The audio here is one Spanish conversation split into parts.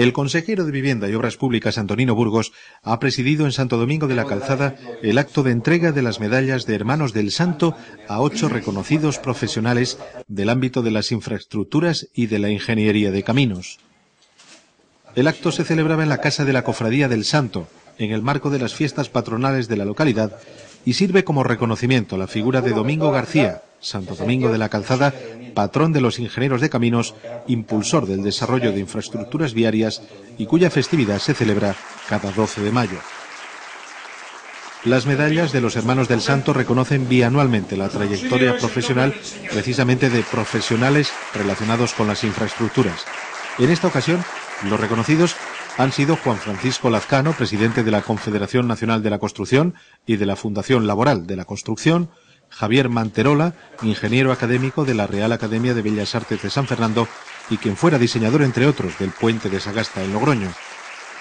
El consejero de Vivienda y Obras Públicas, Antonino Burgos, ha presidido en Santo Domingo de la Calzada el acto de entrega de las medallas de Hermanos del Santo a ocho reconocidos profesionales del ámbito de las infraestructuras y de la ingeniería de caminos. El acto se celebraba en la Casa de la Cofradía del Santo, en el marco de las fiestas patronales de la localidad, y sirve como reconocimiento a la figura de Domingo García, Santo Domingo de la Calzada, patrón de los ingenieros de caminos, impulsor del desarrollo de infraestructuras viarias y cuya festividad se celebra cada 12 de mayo. Las medallas de los Hermanos del Santo reconocen bianualmente la trayectoria profesional precisamente de profesionales relacionados con las infraestructuras. En esta ocasión, los reconocidos han sido Juan Francisco Lazcano, presidente de la Confederación Nacional de la Construcción y de la Fundación Laboral de la Construcción, Javier Manterola, ingeniero académico de la Real Academia de Bellas Artes de San Fernando y quien fuera diseñador, entre otros, del puente de Sagasta en Logroño.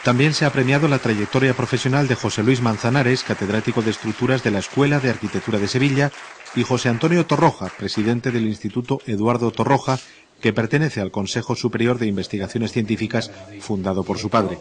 También se ha premiado la trayectoria profesional de José Luis Manzanares, catedrático de estructuras de la Escuela de Arquitectura de Sevilla, y José Antonio Torroja, presidente del Instituto Eduardo Torroja, que pertenece al Consejo Superior de Investigaciones Científicas, fundado por su padre.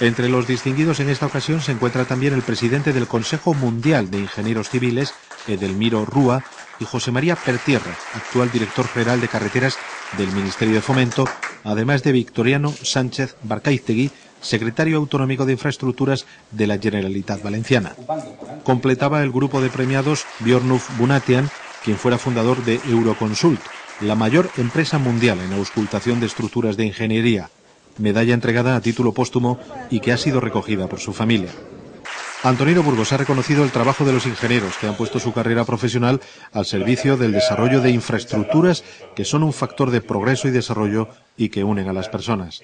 Entre los distinguidos en esta ocasión se encuentra también el presidente del Consejo Mundial de Ingenieros Civiles, Edelmiro Rúa, y José María Pertierra, actual director general de carreteras del Ministerio de Fomento, además de Victoriano Sánchez Barcaiztegui, secretario autonómico de Infraestructuras de la Generalitat Valenciana. Completaba el grupo de premiados Bjornuf Bunatian, quien fuera fundador de Euroconsult, la mayor empresa mundial en auscultación de estructuras de ingeniería, medalla entregada a título póstumo y que ha sido recogida por su familia. Antonino Burgos ha reconocido el trabajo de los ingenieros que han puesto su carrera profesional al servicio del desarrollo de infraestructuras que son un factor de progreso y desarrollo y que unen a las personas.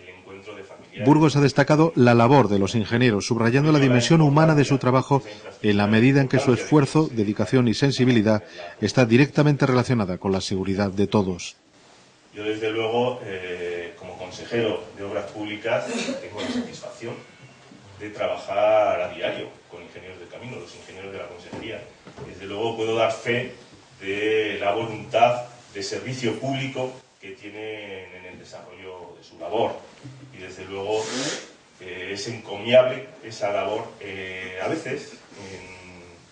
Burgos ha destacado la labor de los ingenieros, subrayando la dimensión humana de su trabajo en la medida en que su esfuerzo, dedicación y sensibilidad está directamente relacionada con la seguridad de todos. Yo, desde luego, eh, consejero de Obras Públicas, tengo la satisfacción de trabajar a diario con ingenieros de camino, los ingenieros de la consejería. Desde luego puedo dar fe de la voluntad de servicio público que tienen en el desarrollo de su labor. Y desde luego eh, es encomiable esa labor, eh, a veces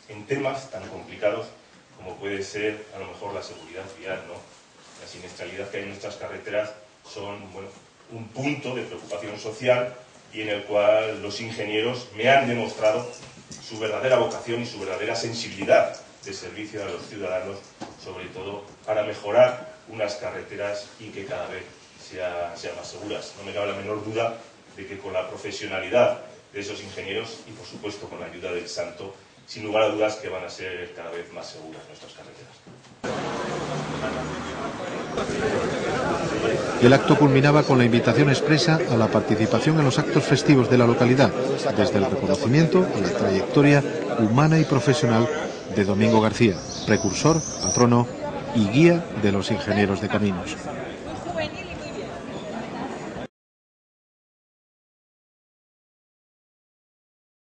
en, en, temas tan complicados como puede ser a lo mejor la seguridad vial. ¿no? La siniestralidad que hay en nuestras carreteras son bueno, un punto de preocupación social y en el cual los ingenieros me han demostrado su verdadera vocación y su verdadera sensibilidad de servicio a los ciudadanos, sobre todo para mejorar unas carreteras y que cada vez sean más seguras. No me cabe la menor duda de que con la profesionalidad de esos ingenieros y por supuesto con la ayuda del santo, sin lugar a dudas que van a ser cada vez más seguras nuestras carreteras. El acto culminaba con la invitación expresa a la participación en los actos festivos de la localidad, desde el reconocimiento a la trayectoria humana y profesional de Domingo García, precursor, patrono y guía de los ingenieros de caminos.